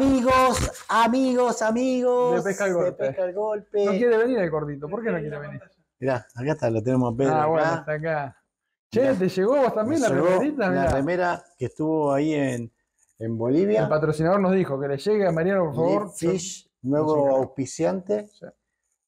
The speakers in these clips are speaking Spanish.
Amigos, amigos, amigos. De pesca al golpe. Pesca al golpe. No quiere venir el gordito. ¿Por qué no quiere venir? Mirá, acá está, lo tenemos a Pedro. Ah, bueno, está acá. Che, ¿te llegó vos también la remerita? La remera que estuvo ahí en, en Bolivia. El patrocinador nos dijo que le llegue a Mariano, por favor. Fish, nuevo auspiciante, Sí.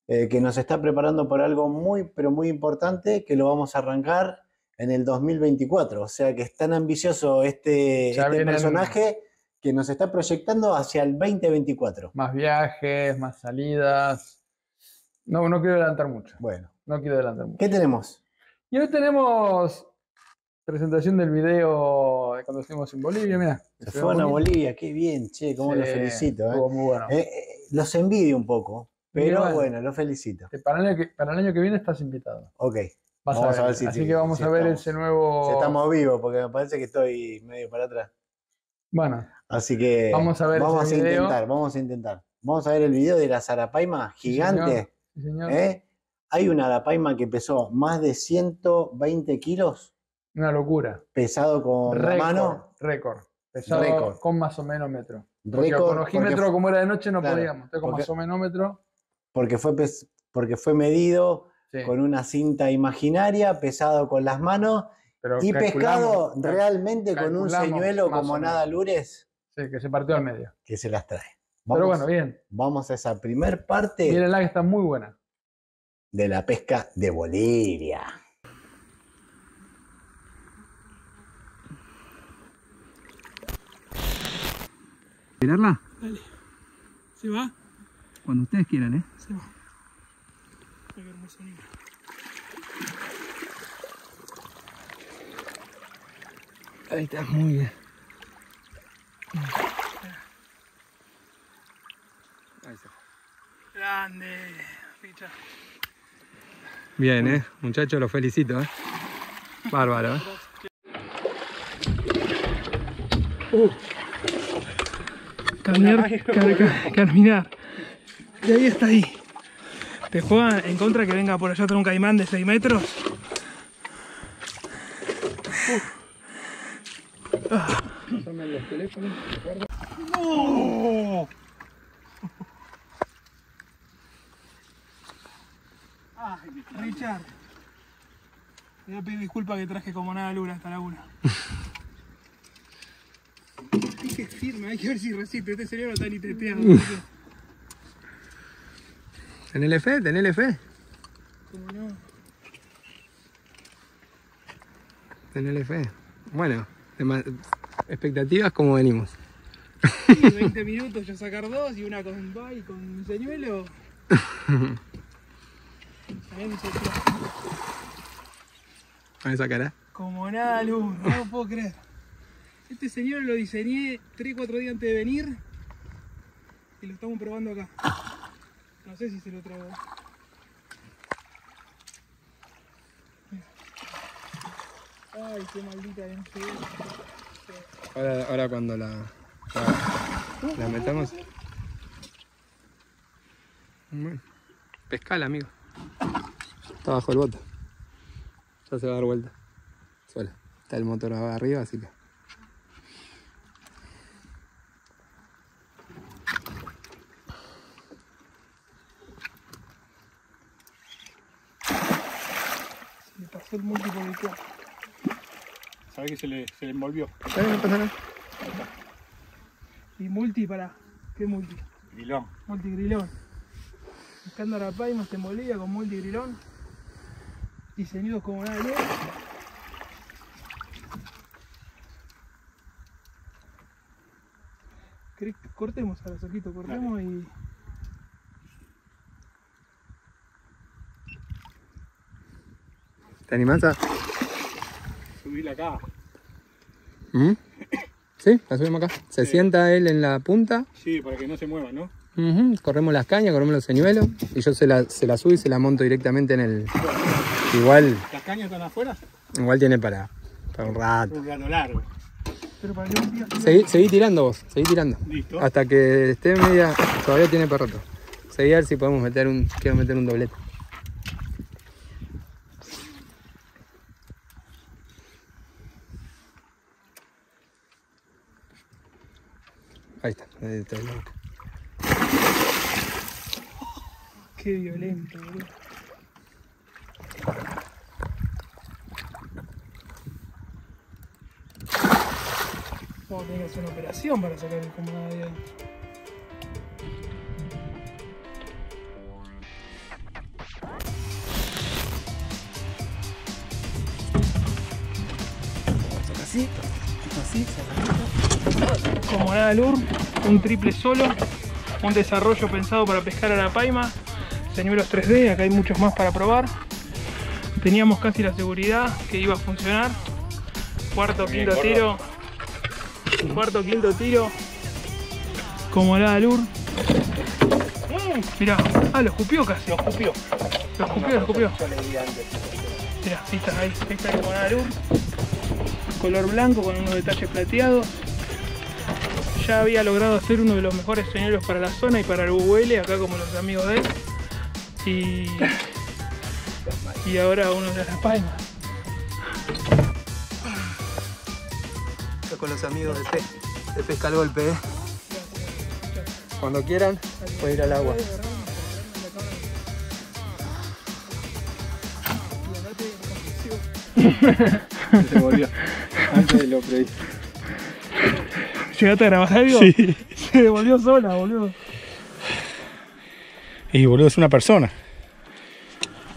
eh, que nos está preparando para algo muy, pero muy importante, que lo vamos a arrancar en el 2024. O sea que es tan ambicioso este, este personaje que nos está proyectando hacia el 2024. Más viajes, más salidas. No, no quiero adelantar mucho. Bueno, No quiero adelantar mucho. ¿qué tenemos? Y hoy tenemos presentación del video de cuando estuvimos en Bolivia. Mira. Se fueron a Bolivia, qué bien, che, cómo lo Sí, felicito. eh. estuvo muy bueno. Eh, eh, los envidio un poco, pero bueno. bueno, los felicito. Para, el año que, para el año que viene estás invitado. Ok, Vas Vamos a ver. a ver si- Así que vamos si a ver estamos. ese nuevo. si estamos vivos, porque me parece que estoy medio para atrás. Bueno, Así que Vamos a ver vamos a video. intentar, vamos a intentar. Vamos a ver el video de la zarapaima Sí, gigante. sí, señor. ¿eh? Hay una zarapaima que pesó más de 120 kilos, Una locura. pesado con Récord. mano. Récord. Pesado Récord. con más o menos metro. Récord, con ojímetro, porque- como era de noche, no claro, podíamos. Entonces, con porque- más o menos metro. Porque fue, pes- porque fue medido Sí. con una cinta imaginaria, pesado con las manos Pero y pescado realmente con un señuelo como nada lures Sí, que se partió al medio. que se las trae. Pero bueno, bien. vamos a esa primer parte Miren la que está muy buena. de la pesca de Bolivia. ¿Tirarla? ¿Se va? Cuando ustedes quieran, ¿eh? Se va. Qué hermoso animal. Ahí está, muy bien. Ahí está. Grande, Richa. Bien, ¿eh? Muchachos, los felicito, ¿eh? Bárbaro, ¿eh? Caminar, ca- ca- caminar. De ahí hasta ahí. Te juega en contra que venga por allá atrás un caimán de 6 metros. ¡No! Ay, Richard. Te voy a pedir disculpas que traje como nada luna esta laguna. Hay que firme, hay que ver si resiste. Este señor no está ni teteando. Tenele fe, tenele fe. Como no. Tenele fe. Bueno, expectativas como venimos. Sí, 20 minutos yo sacar dos y una con y con señuelo. Sabemos otro. Con esa cara. Como nada, Lu, no lo puedo creer. Este señor lo diseñé 3-4 días antes de venir y lo estamos probando acá. No sé si se lo trago. Ay, qué maldita ve. Ahora, ahora cuando la, la, la metamos. Bueno, pescala, amigo. Está bajo el bote. Ya se va a dar vuelta. Sola. Está el motor arriba, así que. Le pasó el el cuerpo. Sabe que se le, se le envolvió. Está bien, no pasa nada. Y multi para. ¿Qué multi? Grilón. Multigrilón. Buscando a Paima en Bolivia con multigrilón. Diseñados como nada nuevo. ¿Querés que Cortemos ahora, Soquito, cortemos y. ¿Te animás a.? Subíla acá. ¿Mm? Sí, la subimos acá. Se sienta él en la punta. Sí, para que no se mueva, ¿no? Corremos las cañas, corremos los señuelos. Y yo se la, se la subo y se la monto directamente en el. Igual, ¿Las cañas están afuera? igual tiene para, para un rato. Un rato largo. Pero para que un día. Seguí, seguí tirando vos, seguí tirando. Listo. Hasta que esté media. Todavía tiene perroto. Seguí a ver si podemos meter un. Quiero meter un doblete. Ahí está. Eh, está loco. Qué violento, boludo. Vamos a tener que hacer una operación para sacar el comunado de ahí. Un triple solo, un desarrollo pensado para pescar a la paima, señuelos 3D, acá hay muchos más para probar. Teníamos casi la seguridad que iba a funcionar. Cuarto, quinto tiro. Cuarto, quinto tiro. Como nada lure. Mirá, ah, lo escupió casi. Lo escupió. Lo escupió, lo escupió. Mirá, ahí está, ahí, ahí está como nada lure color blanco con unos detalles plateados. Ya había logrado hacer uno de los mejores señuelos para la zona y para el UL, acá como los amigos de él. Y, y ahora uno de las palmas. Esto con los amigos de, pe de Pesca al Golpe, ¿eh? Cuando quieran, pueden ir al agua. Se volvió. Antes de lo previsto. ¿Llegaste a grabar algo? Sí. Se devolvió sola, boludo. Y boludo, es una persona.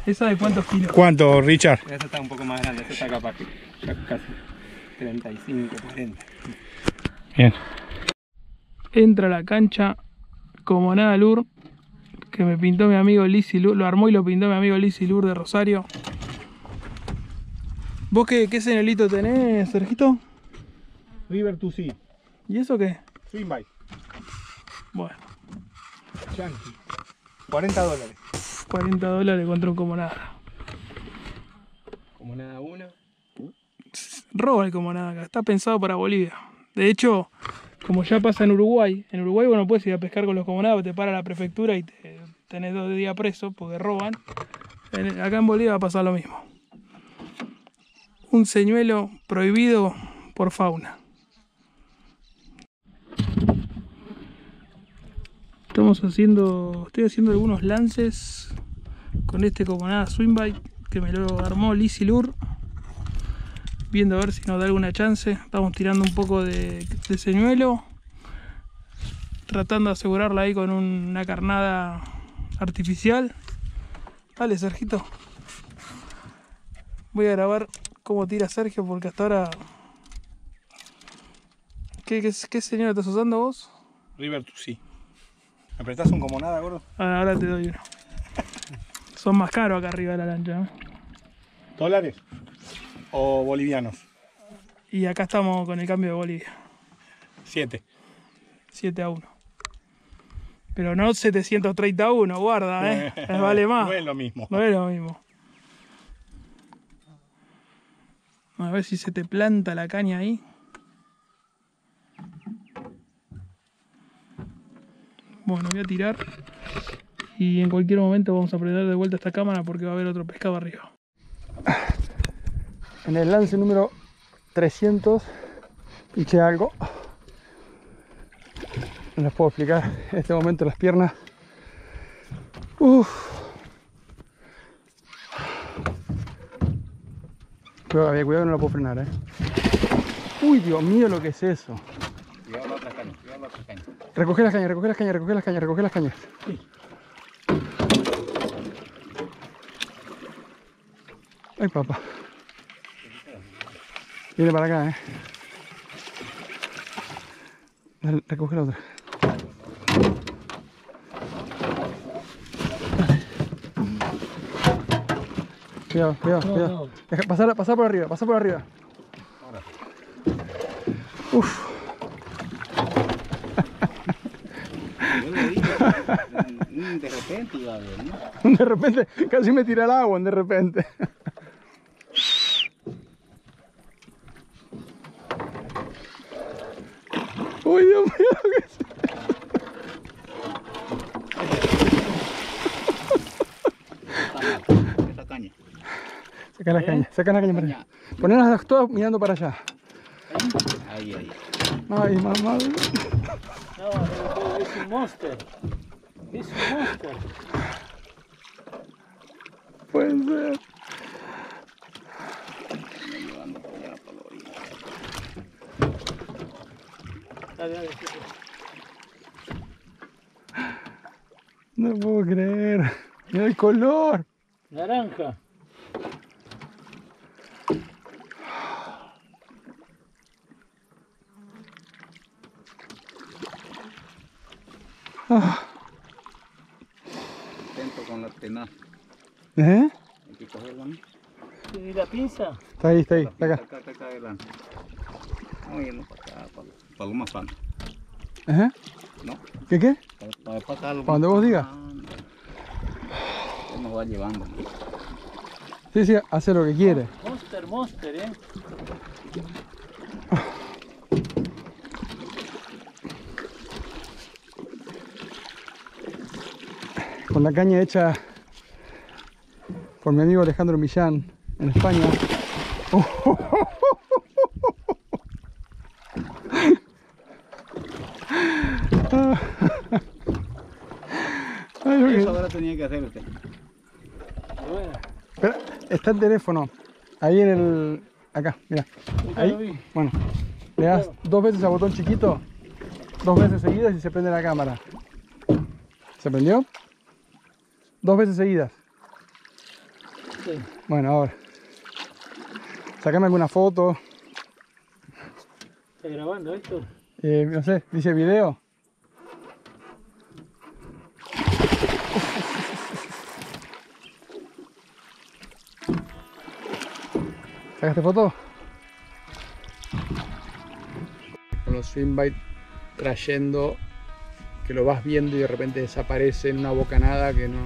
¿Esa de cuántos kilos? ¿Cuánto, Richard? Esta está un poco más grande, esta está capaz que ya casi 35, 40. Bien. Entra a la cancha como nada Lur, que me pintó mi amigo Lizzy Lur, lo armó y lo pintó mi amigo Lizzy Lur de Rosario. ¿Vos qué, qué señalito tenés, Sergito? River to Sea. ¿Y eso qué? Swim by. Bueno, Yankee. 40 dólares. 40 dólares contra un como nada. Como nada uno. Roba el como nada acá, está pensado para Bolivia. De hecho, como ya pasa en Uruguay, en Uruguay vos no puedes ir a pescar con los como nada, te para la prefectura y te tenés dos días preso porque roban. Acá en Bolivia va a pasar lo mismo. Un señuelo prohibido por fauna. Estamos haciendo, estoy haciendo algunos lances con este como nada swimbite que me lo armó Lizzy Lure viendo a ver si nos da alguna chance. Estamos tirando un poco de, señuelo, tratando de asegurarla ahí con una carnada artificial. Dale, Sergito. Voy a grabar cómo tira Sergio porque hasta ahora. ¿Qué, qué, señuelo estás usando vos? River Sea. ¿Me prestás un como nada, gordo? Ah, Ahora te doy uno. Son más caros acá arriba de la lancha. ¿eh? ¿Dólares? ¿O bolivianos? Y acá estamos con el cambio de Bolivia. 7. 7 a 1. Pero no 730 a 1, guarda, ¿eh? Les vale más. No es lo mismo. No es lo mismo. A ver si se te planta la caña ahí. Bueno, voy a tirar. Y en cualquier momento vamos a prender de vuelta esta cámara porque va a haber otro pescado arriba. En el lance número 300 piché algo. No les puedo explicar en este momento las piernas. Uf. Cuidado, Gabriel, cuidado que no lo puedo frenar, eh. Uy, Dios mío, lo que es eso. Recoge las cañas, recoge las cañas, recoge las cañas, recoge las cañas. Ay, papá. Viene para acá, eh. Dale, recoge la otra. Cuidado, cuidado, cuidado. Deja- pasar, pasar por arriba, pasar por arriba. Uf. De repente iba a ver, ¿no? De repente, casi me tira al agua, de repente. Uy, Dios mío, ¿qué es? Esa caña. Saca la caña, saca la caña para allá. Ponerlas todas mirando para allá. Ahí, ahí. Ay, mamá. No, es un monster. Puede ser. No puedo creer. Mira el color. Naranja. Atento con la tenaz. ¿Eh? Hay que cogerla, ¿no? ¿Y la pinza? Está ahí, está ahí, está acá. Acá, acá, acá adelante. Vamos a irnos para acá, para, para lo más fano. Ajá. ¿No? ¿Qué qué? Para, para, para acá, lo más Cuando vos digas. Él nos va llevando. Sí, sí, hace lo que quiere. Monster, monster, ¿eh? Con la caña hecha por mi amigo Alejandro Millán en España. Ay, Eso ahora tenía que hacer usted. Bueno, Espera, está el teléfono. Ahí en el. Acá, mira. Ahí. Bueno. Le das dos veces al botón chiquito. Dos veces seguidas y se prende la cámara. ¿Se prendió? Dos veces seguidas. Sí. Bueno, ahora. Sacame alguna foto. ¿Está grabando esto? eh, no sé, dice video. ¿Sacaste foto? Con los swimbite trayendo que lo vas viendo y de repente desaparece en una bocanada que no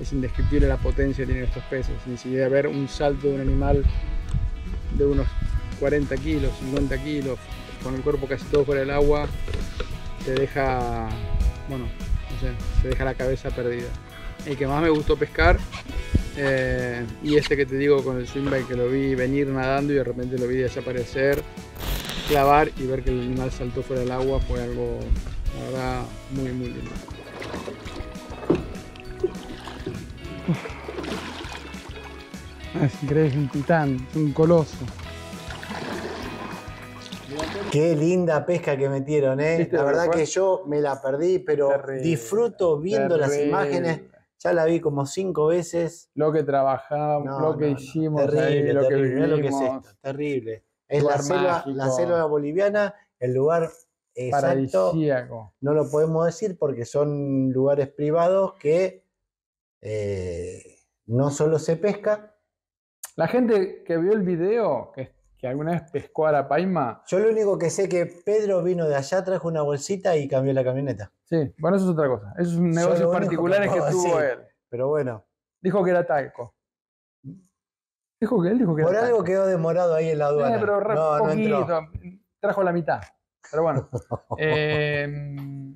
es indescriptible la potencia que tienen estos peces. Ni siquiera ver un salto de un animal de unos 40 kilos, 50 kilos, con el cuerpo casi todo fuera del agua, te deja, bueno, no sé, te deja la cabeza perdida. El que más me gustó pescar, eh, y ese que te digo con el swimbait que lo vi venir nadando y de repente lo vi desaparecer, clavar y ver que el animal saltó fuera del agua fue algo, la verdad, muy, muy lindo. Es increíble, es un titán, es un coloso. Qué linda pesca que metieron, ¿eh? ¿Viste La verdad que yo me la perdí, pero Terrible, disfruto viendo las imágenes. Ya la vi como cinco veces. Lo que trabajamos, No, lo que no, no. hicimos, terrible, ahí, lo que. Mirá lo que es vivimos. esto, terrible. Es la selva, la selva boliviana, el lugar exacto. paradisíaco. No lo podemos decir porque son lugares privados que eh, no solo se pesca. La gente que vio el video, que, que alguna vez pescó a la paima, Yo lo único que sé que Pedro vino de allá, trajo una bolsita y cambió la camioneta. sí, bueno, eso es otra cosa. Son Yo negocios lo único que que, tuvo él. Pero bueno, Dijo que era talco. Dijo que él dijo que por era algo talco. quedó demorado ahí en la Eh, aduana. pero re no, no entró. poquito, trajo la mitad. Pero bueno, eh,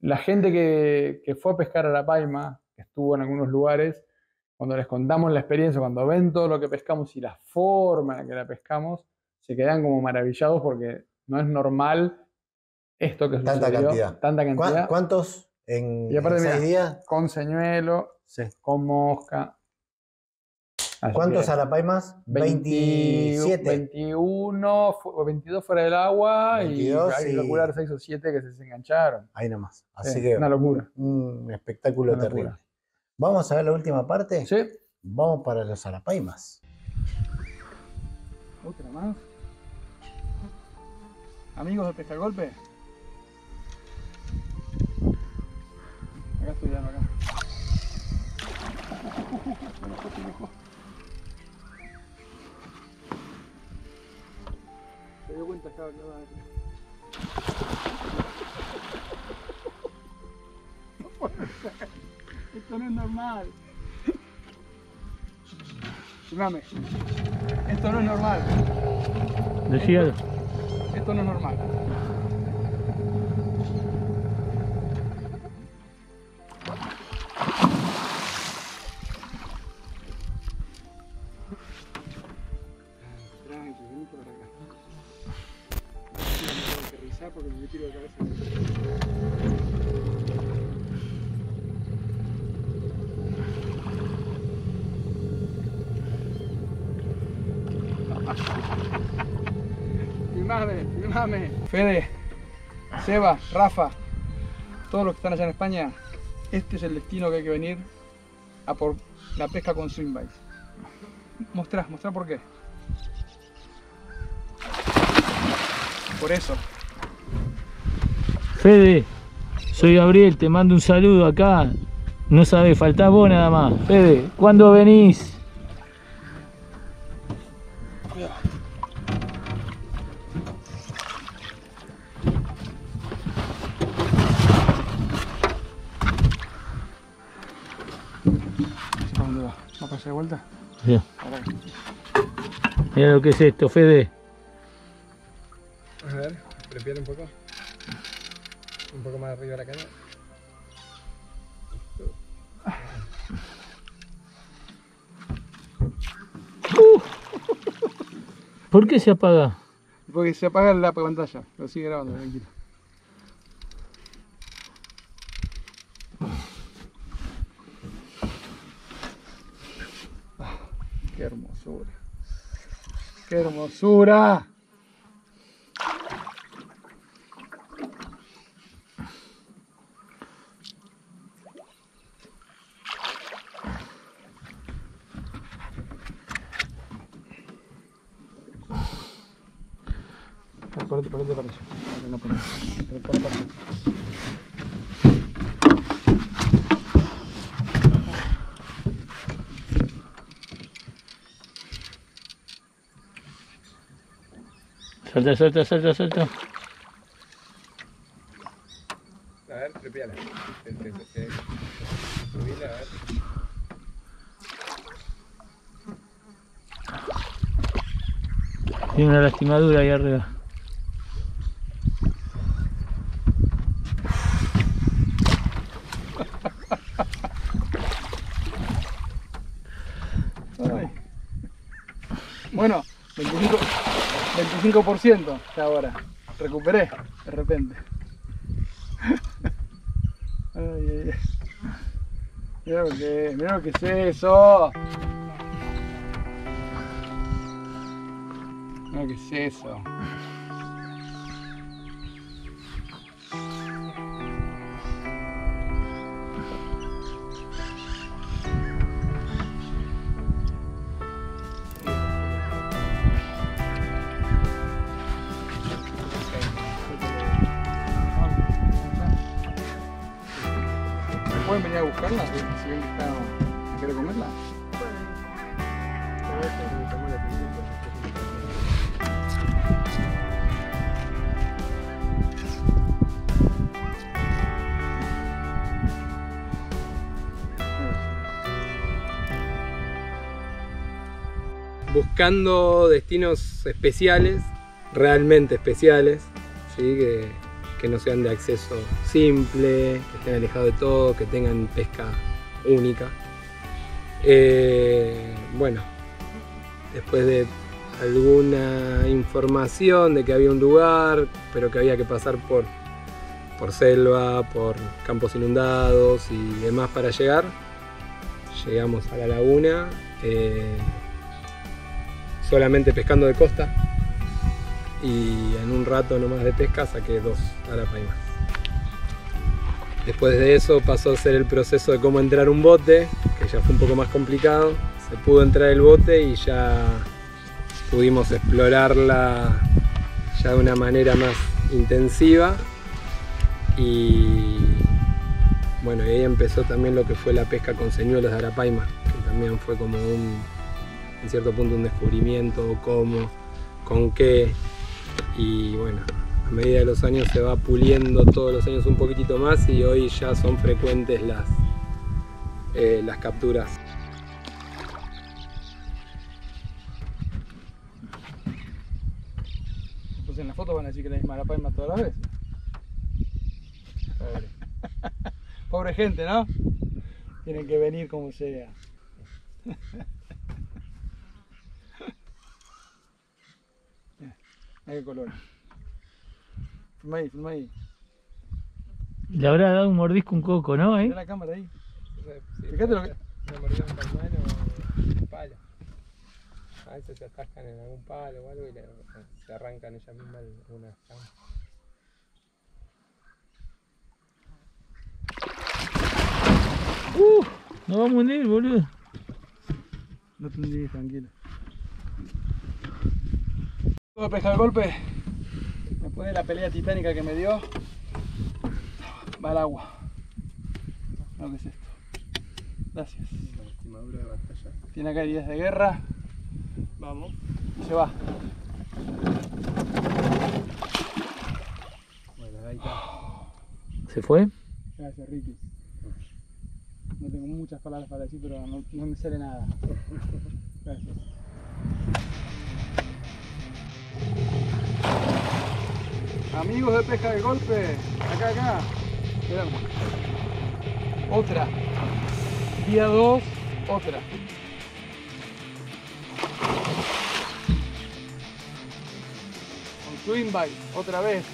la gente que, que fue a pescar a la paima, que estuvo en algunos lugares, cuando les contamos la experiencia, cuando ven todo lo que pescamos y la forma en la que la pescamos, se quedan como maravillados porque no es normal esto que Tanta sucedió. cantidad. Tanta ¿Cuá- cantidad. ¿Cuántos en, Y aparte, en seis mira, días? Con señuelo, Sí. con mosca. Así ¿Cuántos que arapaimas? 20 27. 21 fu- o 22 fuera del agua 22 y hay calcular 6 o 7 que se desengancharon. Ahí nomás. Así Sí, que una locura. un espectáculo Una locura. Vamos a ver la última parte. ¿Sí? Vamos para los arapaimas. Otra más. Amigos de Pescagolpe. Normal. Esto no es normal. Decía. Esto no es normal. Fede, Seba, Rafa, todos los que están allá en España, este es el destino que hay que venir a por la pesca con swing bites. Mostrá, mostrá por qué. Por eso. Fede, soy Gabriel, te mando un saludo acá. No sabes, faltás vos nada más. Fede, ¿cuándo venís? Mira, lo que es esto, Fede. A ver, prefiere un poco. Un poco más arriba de la caña. ¿Por qué se apaga? Porque se apaga la pantalla, lo sigue grabando, tranquilo. Ah, Qué hermosura. Qué hermosura. Ponete, ponete para allá. No. Salta, salta, salta, salta. A ver, trepiala. Subila, a ver. Tiene una lastimadura ahí arriba. Ay. Bueno, 25, 25% ya ahora. Recuperé de repente. Ay, ay, ay. Mira lo que, mira lo que es eso. Mira lo que es eso. Buscando destinos especiales, realmente especiales, que no sean de acceso simple, que estén alejados de todo, que tengan pesca única. Eh, bueno, después de alguna información de que había un lugar, pero que había que pasar por, por selva, por campos inundados y demás para llegar, llegamos a la laguna. eh, solamente pescando de costa y en un rato nomás de pesca saqué dos arapaimas. Después de eso pasó a ser el proceso de cómo entrar un bote, que ya fue un poco más complicado. Se pudo entrar el bote y ya pudimos explorarla ya de una manera más intensiva. Y bueno, y ahí empezó también lo que fue la pesca con señuelos de arapaima, que también fue como un, en cierto punto un descubrimiento, cómo, con qué. Y bueno, a medida de los años se va puliendo todos los años un poquitito más y hoy ya son frecuentes las, eh, las capturas. Pues en la foto van a decir que la misma arapaima todas las veces. Pobre. Pobre gente, ¿no? Tienen que venir como sea. Mira, qué color. Filma ahí, filma ahí. Le habrá dado un mordisco un coco, ¿no? ¿Eh? Mira la cámara ahí. Fíjate lo que- Me mordió un palmano, palo. A veces se atascan en algún palo o algo y le- se arrancan ellas mismas algunas camas. Uh, no vamos a hundir, boludo. No te hundís, tranquilo. Puedo pescar el golpe. Después de la pelea titánica que me dio, va al agua. No, ¿qué es esto? Gracias. Lastimadura de batalla. Tiene acá heridas de guerra. Vamos. Se va. Bueno, ahí está. ¿Se fue? Gracias, Ricky. No tengo muchas palabras para decir, pero no, no me sale nada. Gracias. Amigos de pesca de golpe, acá, acá. Espérame. Otra. Día 2, otra. Con swing bite, otra vez.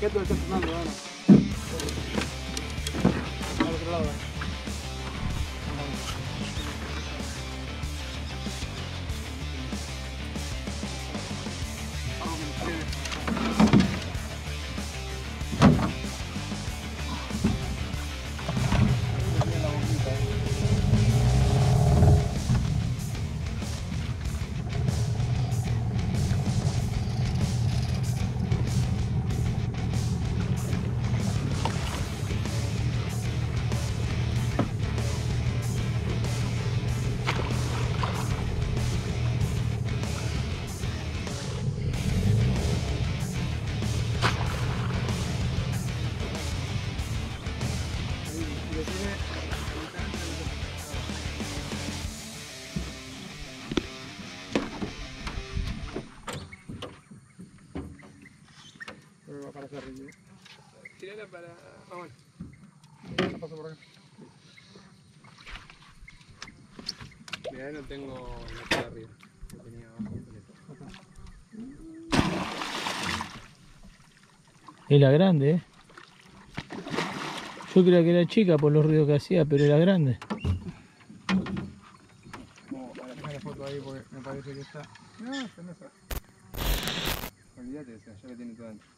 ¿Qué te estás filmando, Ana? Mirá, no tengo la tela arriba. Lo tenía abajo. está. La grande, ¿eh? Yo creía que era chica por los ruidos que hacía, pero era grande. Vamos a dejar la foto ahí porque me parece que está. No, está en esa. Olvídate, o sea, ya lo tiene todo adentro.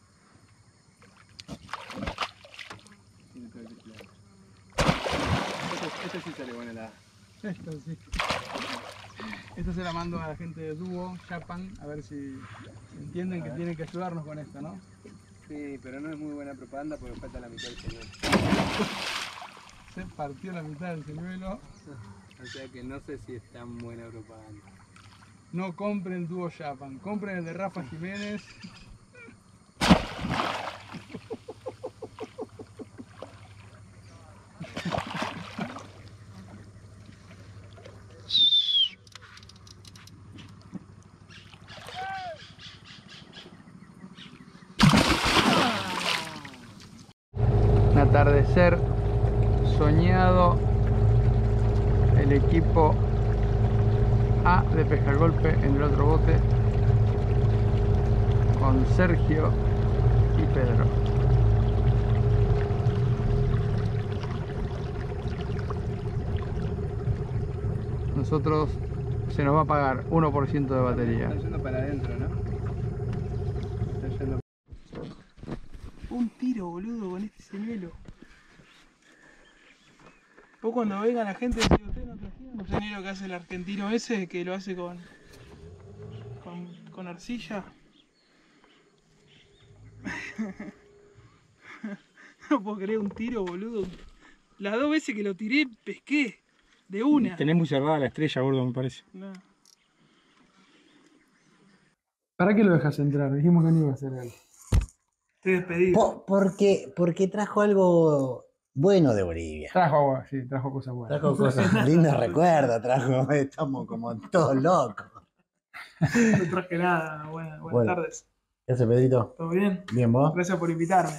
Tiene todo el. Este, este sí sale buena la. Esto sí. Esto se la mando a la gente de Duo, Japan, a ver si entienden que tienen que ayudarnos con esto, ¿no? Sí, pero no es muy buena propaganda porque falta la mitad del señor. Se partió la mitad del señuelo. O sea que no sé si es tan buena propaganda. No compren Duo Japan, compren el de Rafa Jiménez. Un atardecer soñado. El equipo A de pesca golpe en el otro bote con Sergio y Pedro. Nosotros se nos va a pagar 1% de batería. Está yendo para adentro, ¿no? Está yendo. Un tiro, boludo, con este señuelo. Cuando venga la gente decís, ¿ustedes no trajeron un señuelo que hace el argentino ese, que lo hace con, con, con arcilla? no puedo creer un tiro, boludo. Las dos veces que lo tiré, pesqué. De una. Tenés muy cerrada la estrella, gordo, me parece. No. ¿Para qué lo dejas entrar? Dijimos que no iba a hacer él. Estoy despedido. Po- porque, porque trajo algo bueno de Bolivia. Trajo agua, sí, trajo cosas buenas. Trajo cosas lindos recuerdos, trajo, estamos como todos locos. No traje nada. Buenas, buenas Bueno. tardes. ¿Qué hace, Pedrito? ¿Todo bien? Bien, vos. Gracias por invitarme.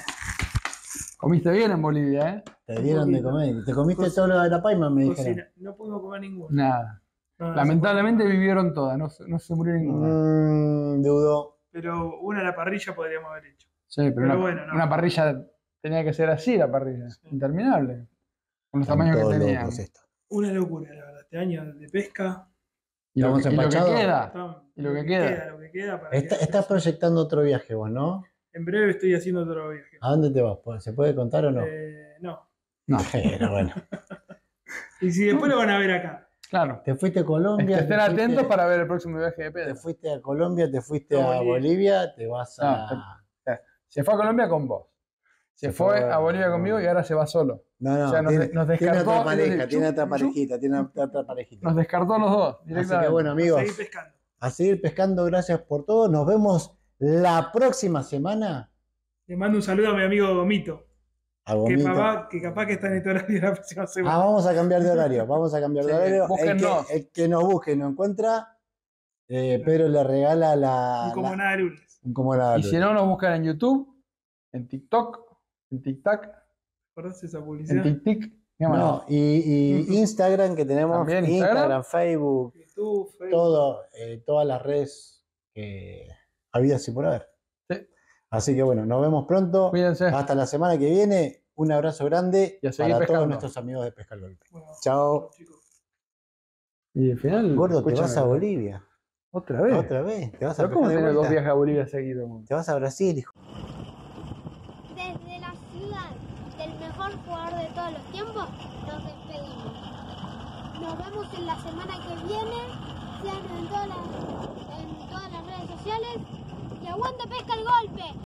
Comiste bien en Bolivia, ¿eh? Te dieron de comer. ¿Te comiste Cos- todo lo de la paima? Me dijeron. Cocina. No puedo comer ninguno. Nada. No, Lamentablemente vivieron todas, no, se- no se murió ninguna. Mmm, dudo. Pero una a la parrilla podríamos haber hecho. Sí, pero, Pero una, bueno, no. una parrilla tenía que ser así la parrilla, interminable. Con los tamaños que esto. Una locura, la verdad. Este año de pesca. Y lo, que, y lo que empachados. queda. ¿Y lo que queda? Lo que queda para Está- que- estás proyectando otro viaje vos, ¿no? En breve estoy haciendo otro viaje. ¿A dónde te vas? ¿Se puede contar o no? Eh, no. No. Pero bueno. Y si después lo van a ver acá. Claro. Te fuiste a Colombia. Estén te fuiste- atentos para ver el próximo viaje de Te Pedro. fuiste a Colombia, te fuiste A a Bolivia. Te vas a. Se fue a Colombia con vos. Se, Se fue, fue a a- Bolivia conmigo y ahora se va solo. No, no, O sea, nos tiene, de- nos tiene descartó, otra pareja, tiene otra parejita, tiene otra parejita. Nos descartó a los dos Así directamente. que bueno, amigos, Seguir pescando. a seguir pescando, gracias por todo. Nos vemos la próxima semana. Le mando un saludo a mi amigo Mito. A Que, Gomito. papá, que capaz que está en este horario la próxima Ah, semana. vamos a cambiar de horario, vamos a cambiar de Sí, horario. El búsquennos. que, el que nos busque y nos encuentra, eh, Pedro le regala la. Y como la- nada de lunes. un como la- Y si no, nos buscan en YouTube, en TikTok, en TikTok, ¿Acordás esa en publicidad? TikTok. ¿Qué más? No, y, y Instagram que tenemos, También Instagram, Instagram. Facebook, YouTube, Facebook. todo, eh, todas las redes que habidas y por haber. Sí. Así que bueno, nos vemos pronto. Cuídense. Hasta la semana que viene. Un abrazo grande Y a para todos nuestros amigos de Pesca al Golpe. Bueno, Chao. Y al final. Gordo, te vas a Bolivia. Otra vez. Otra vez. Te vas a ¿Pero ¿Cómo tener dos viajes a Bolivia seguidos? man? Te vas a Brasil, hijo. Tiempos, nos despedimos. Nos vemos en la semana que viene. Síganos en todas las, en todas las redes sociales. Y aguanta pesca el golpe.